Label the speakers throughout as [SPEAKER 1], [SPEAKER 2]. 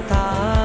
[SPEAKER 1] था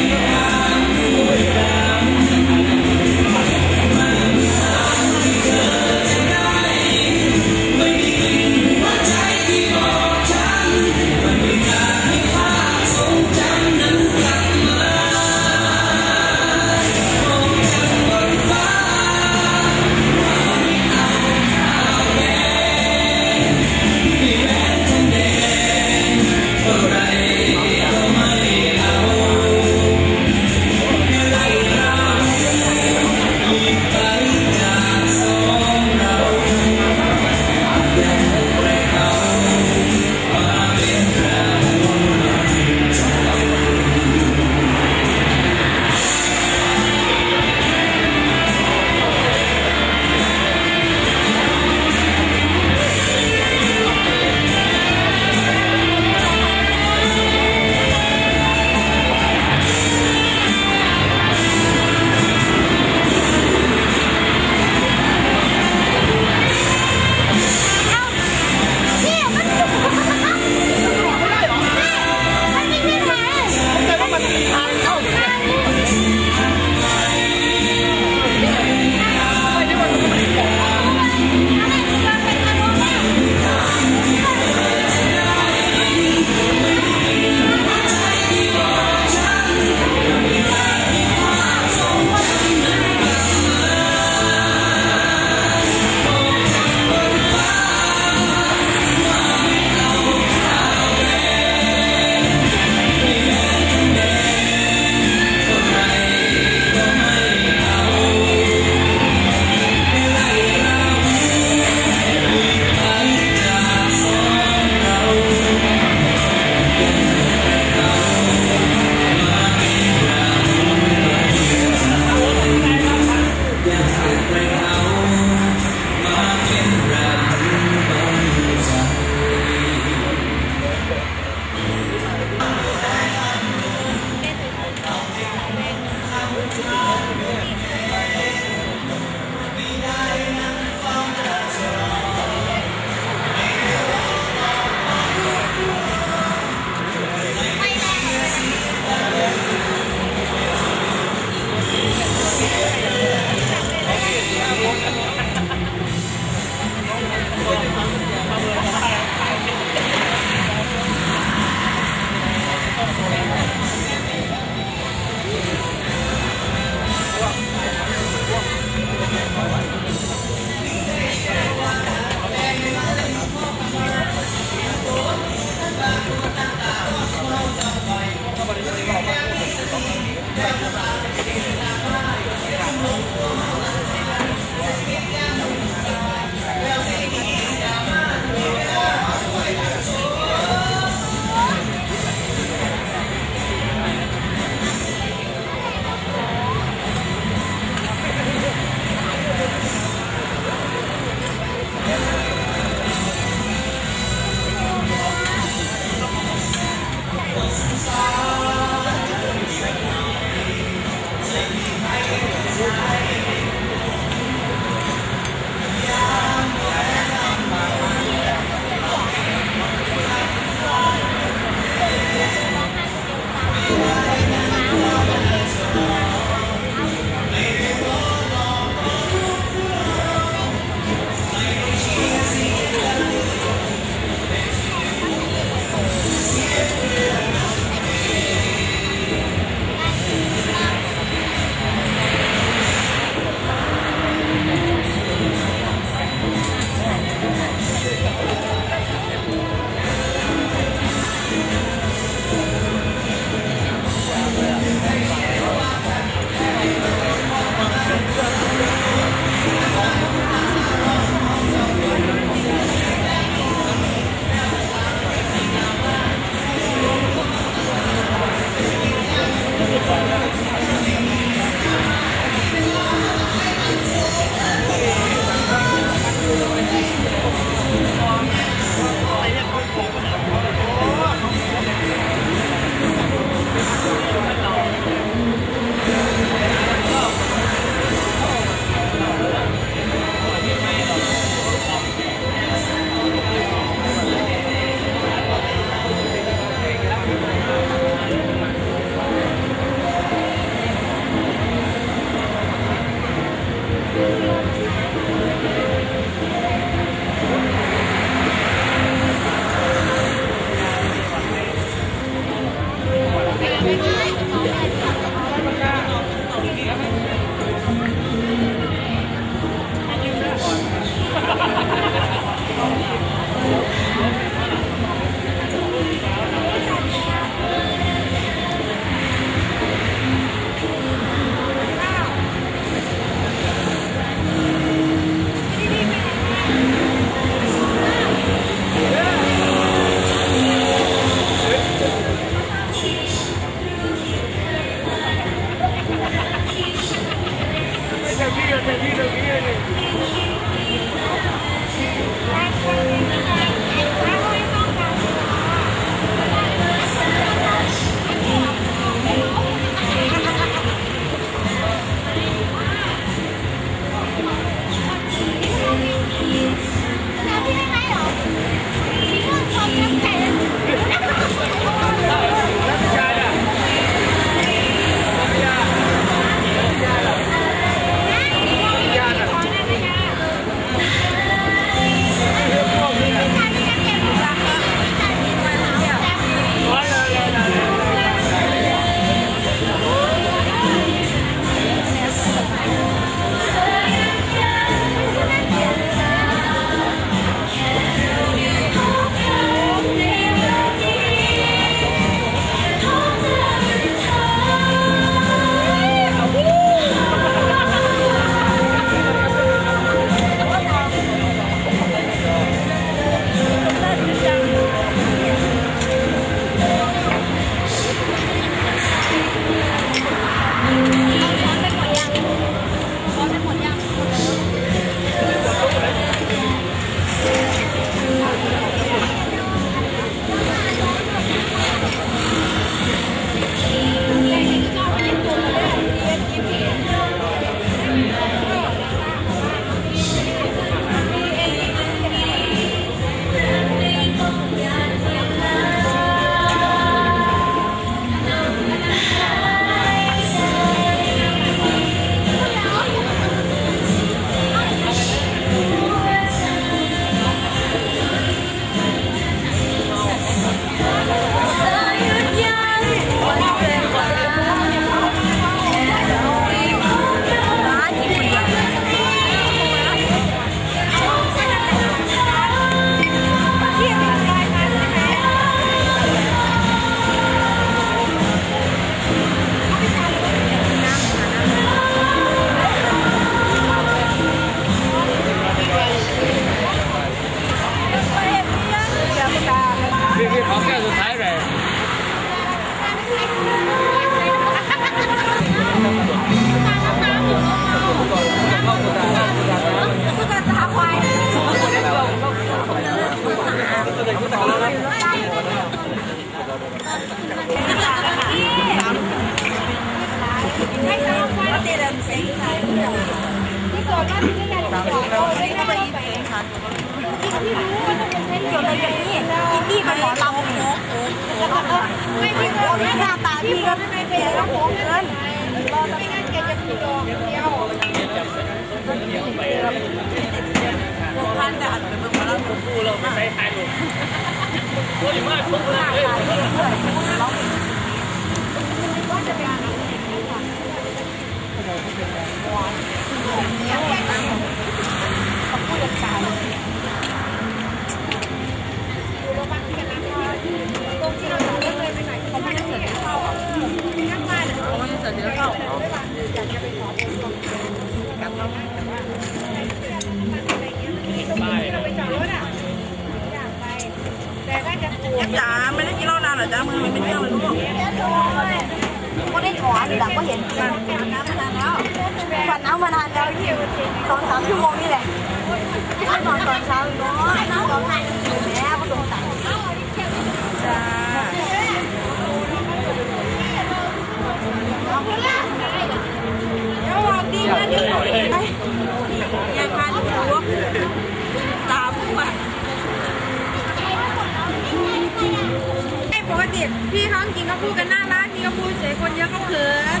[SPEAKER 1] พี่เขาจริงก็
[SPEAKER 2] พูด
[SPEAKER 3] กันน่า
[SPEAKER 2] รัก
[SPEAKER 3] มีก็พู
[SPEAKER 4] ดเสียคนเยอะก็เขิน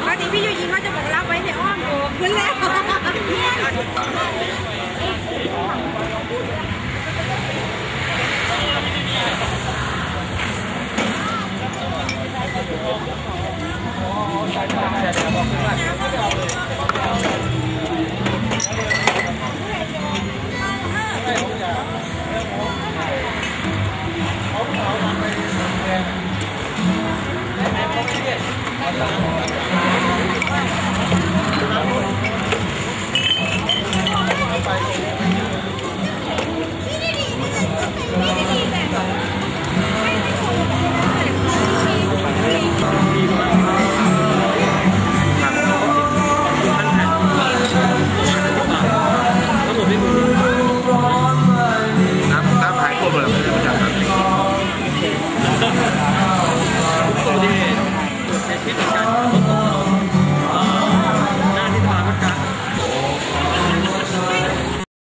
[SPEAKER 4] ปกติพี่ยูยิงเขาจะบอกรับไว้ในอ้อมอกขึ้นแล้ว